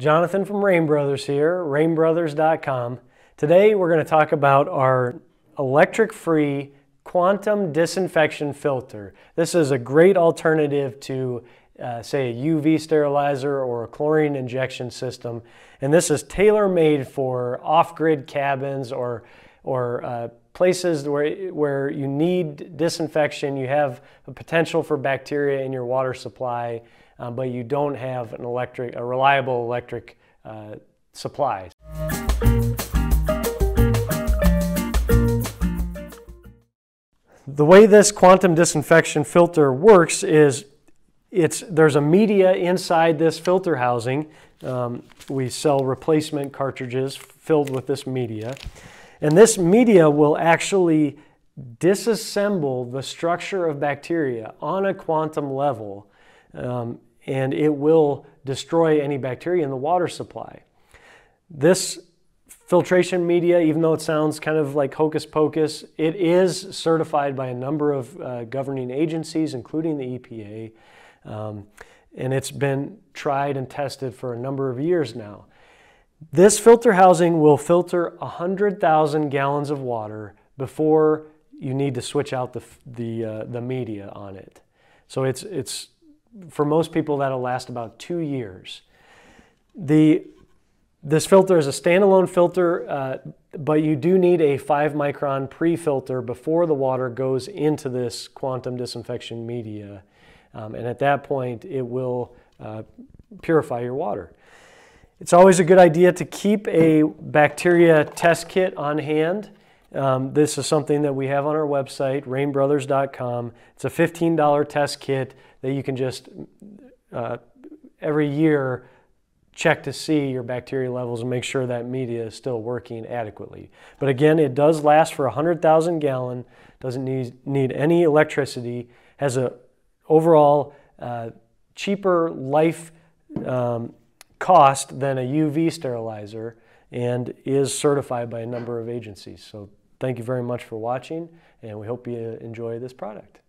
Jonathan from Rain Brothers here, rainbrothers.com. Today we're going to talk about our electric-free quantum disinfection filter. This is a great alternative to uh, say a UV sterilizer or a chlorine injection system. And this is tailor-made for off-grid cabins or, or uh, places where, where you need disinfection, you have a potential for bacteria in your water supply, um, but you don't have an electric, a reliable electric uh, supply. The way this quantum disinfection filter works is it's, there's a media inside this filter housing. Um, we sell replacement cartridges filled with this media. And this media will actually disassemble the structure of bacteria on a quantum level um, and it will destroy any bacteria in the water supply. This filtration media, even though it sounds kind of like hocus pocus, it is certified by a number of uh, governing agencies, including the EPA, um, and it's been tried and tested for a number of years now. This filter housing will filter 100,000 gallons of water before you need to switch out the, the, uh, the media on it. So it's, it's for most people, that'll last about two years. The, this filter is a standalone filter, uh, but you do need a 5 micron pre-filter before the water goes into this quantum disinfection media. Um, and at that point, it will uh, purify your water. It's always a good idea to keep a bacteria test kit on hand. Um, this is something that we have on our website, rainbrothers.com. It's a $15 test kit that you can just uh, every year check to see your bacteria levels and make sure that media is still working adequately. But again, it does last for 100,000 gallon, doesn't need, need any electricity, has a overall uh, cheaper life um, cost than a UV sterilizer and is certified by a number of agencies. So thank you very much for watching and we hope you enjoy this product.